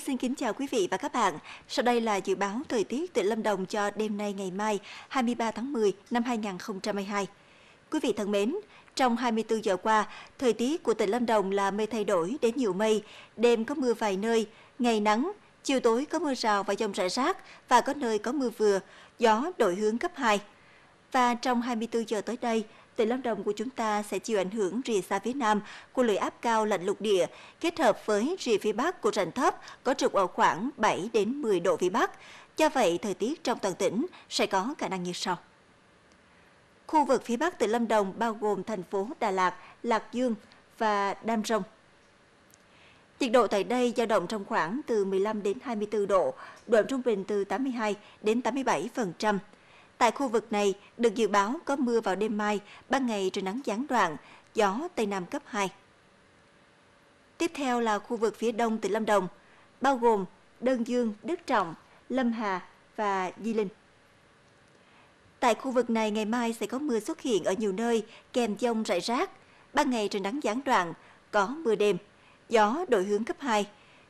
xin kính chào quý vị và các bạn. Sau đây là dự báo thời tiết tỉnh Lâm Đồng cho đêm nay ngày mai 23 tháng 10 năm 2022. Quý vị thân mến, trong 24 giờ qua, thời tiết của tỉnh Lâm Đồng là mây thay đổi đến nhiều mây, đêm có mưa vài nơi, ngày nắng, chiều tối có mưa rào và dông rải rác và có nơi có mưa vừa, gió đổi hướng cấp 2. Và trong 24 giờ tới đây, tỉnh Lâm Đồng của chúng ta sẽ chịu ảnh hưởng rìa xa phía nam của lưỡi áp cao lạnh lục địa kết hợp với rìa phía bắc của rãnh thấp có trục ở khoảng 7 đến 10 độ vĩ bắc. Do vậy, thời tiết trong toàn tỉnh sẽ có khả năng như sau. Khu vực phía bắc tỉnh Lâm Đồng bao gồm thành phố Đà Lạt, Lạc Dương và Đam Rồng. Nhiệt độ tại đây dao động trong khoảng từ 15 đến 24 độ, độ ẩm trung bình từ 82 đến 87%. Tại khu vực này, được dự báo có mưa vào đêm mai, ban ngày trời nắng gián đoạn, gió Tây Nam cấp 2. Tiếp theo là khu vực phía đông tỉnh Lâm Đồng, bao gồm Đơn Dương, Đức Trọng, Lâm Hà và Di Linh. Tại khu vực này ngày mai sẽ có mưa xuất hiện ở nhiều nơi, kèm dông rải rác. Ban ngày trời nắng gián đoạn, có mưa đêm, gió đổi hướng cấp 2.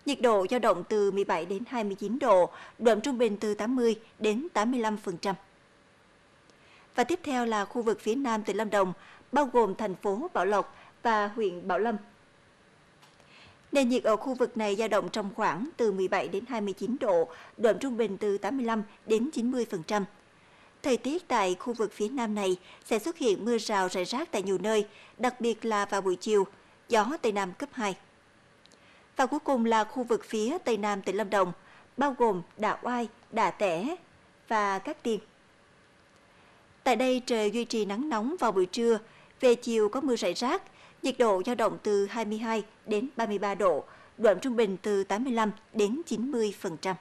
Nhiệt độ dao động từ 17 đến 29 độ, độ ẩm trung bình từ 80 đến 85%. Và tiếp theo là khu vực phía nam tỉnh Lâm Đồng, bao gồm thành phố Bảo Lộc và huyện Bảo Lâm. Nền nhiệt ở khu vực này dao động trong khoảng từ 17 đến 29 độ, độ ẩm trung bình từ 85 đến 90%. Thời tiết tại khu vực phía nam này sẽ xuất hiện mưa rào rải rác tại nhiều nơi, đặc biệt là vào buổi chiều, gió Tây Nam cấp 2. Và cuối cùng là khu vực phía Tây Nam tỉnh Lâm Đồng, bao gồm Đạ Oai, Đạ Tẻ và Cát Tiên. Tại đây trời duy trì nắng nóng vào buổi trưa, về chiều có mưa rải rác, nhiệt độ dao động từ 22 đến 33 độ, độ ẩm trung bình từ 85 đến 90%.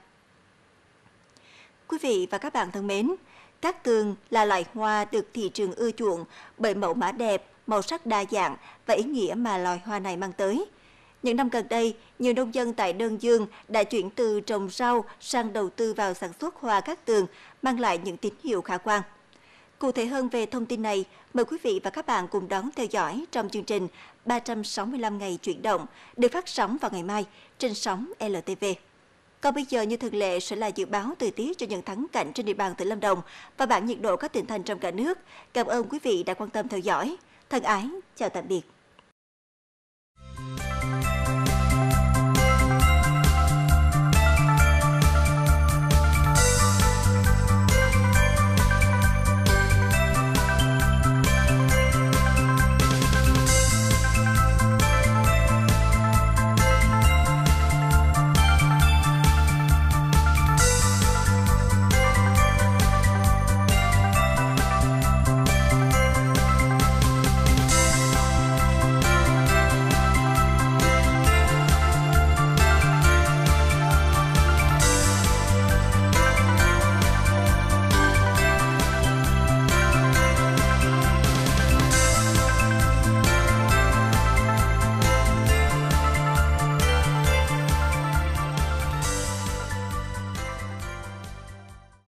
Quý vị và các bạn thân mến, cát tường là loại hoa được thị trường ưa chuộng bởi mẫu mã đẹp, màu sắc đa dạng và ý nghĩa mà loài hoa này mang tới. Những năm gần đây, nhiều nông dân tại Đơn Dương đã chuyển từ trồng rau sang đầu tư vào sản xuất hoa cát tường, mang lại những tín hiệu khả quan. Cụ thể hơn về thông tin này, mời quý vị và các bạn cùng đón theo dõi trong chương trình 365 ngày chuyển động được phát sóng vào ngày mai trên sóng LTV. Còn bây giờ như thường lệ sẽ là dự báo thời tiết cho những thắng cảnh trên địa bàn tỉnh Lâm Đồng và bản nhiệt độ các tỉnh thành trong cả nước. Cảm ơn quý vị đã quan tâm theo dõi. Thân ái, chào tạm biệt.